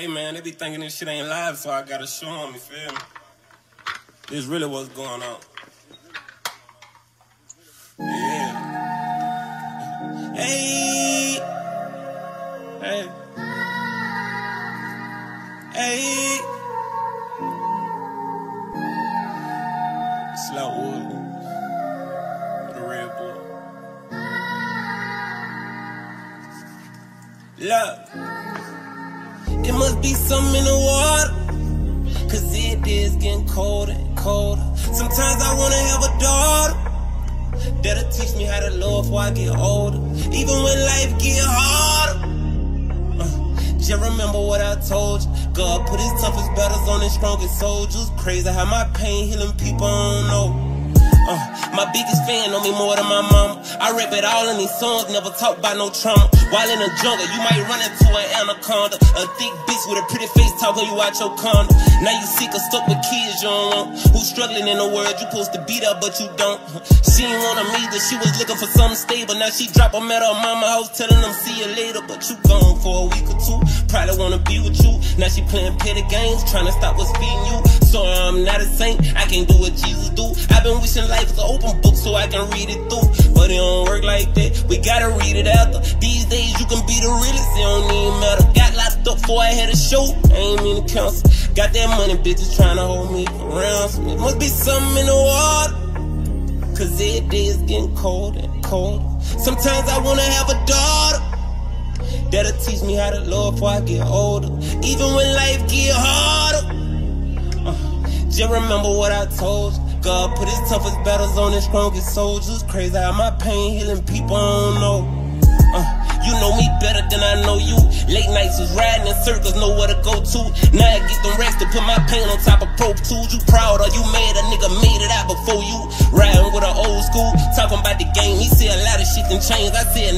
Hey man, they be thinking this shit ain't live, so I gotta show them, you feel me? This really what's going on. Yeah. Hey. Hey. Hey. Slowwood. The red boy. Look. It must be something in the water. Cause it is getting colder and colder. Sometimes I wanna have a daughter. That'll teach me how to love before I get older. Even when life get harder. Uh, just remember what I told you. God put his toughest battles on his strongest soldiers. Crazy how my pain healing people I don't know. Uh, my biggest fan know me more than my mama. I rap it all in these songs, never talk about no trauma. While in the jungle, you might run into an anaconda. A thick bitch with a pretty face talking you out your condo. Now you sick or stuck with kids you don't want. Who's struggling in the world, you supposed to beat up, but you don't. She ain't want meet that she was looking for something stable. Now she drop them at her mama house, telling them see you later, but you gone for a week or two. Probably wanna be with you. Now she playing petty games, trying to stop what's feeding you. So I'm not a saint, I can't do what Jesus do. I've been wishing life is an open book so I can read it through. But it don't work like that. We gotta read it after. These days you can be the realest, it don't even matter. Got locked up before I had a show. I ain't mean to cancel. Got that money, bitches trying to hold me around. So it must be something in the water. Cause every day is getting colder and colder. Sometimes I wanna have a daughter. That'll teach me how to love before I get older. Even when life get harder. Uh, just remember what I told you. God put his toughest battles on his strongest soldiers. Crazy how my pain healing people I don't know. Uh, you know me better than I know you. Late nights was riding in circles, nowhere to go to. Now I get them racks to put my pain on top of Pro Tools. You proud or you mad?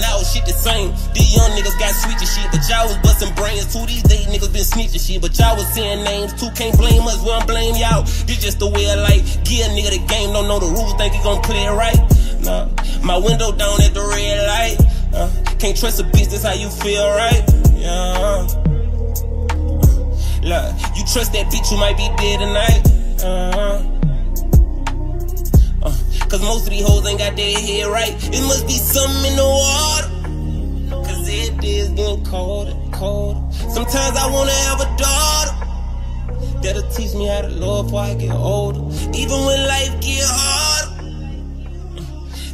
Said shit the same. These young niggas got sweet shit, but y'all was busting brains too. These day niggas been snitching shit, but y'all was saying names Two Can't blame us, we don't blame y'all. This just the way of life. Give a nigga the game, don't know the rules, think he gon' play it right. Nah, my window down at the red light. Uh, can't trust a bitch, that's how you feel, right? Yeah. Look, you trust that bitch, you might be dead tonight. Cause most of these hoes ain't got their head right. It must be something in the water. Cause it is getting colder, colder. Sometimes I wanna have a daughter. That'll teach me how to love before I get older. Even when life get harder.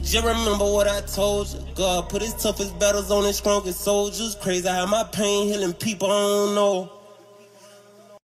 Just remember what I told you. God put his toughest battles on his strongest soldiers. Crazy how my pain healing people I don't know.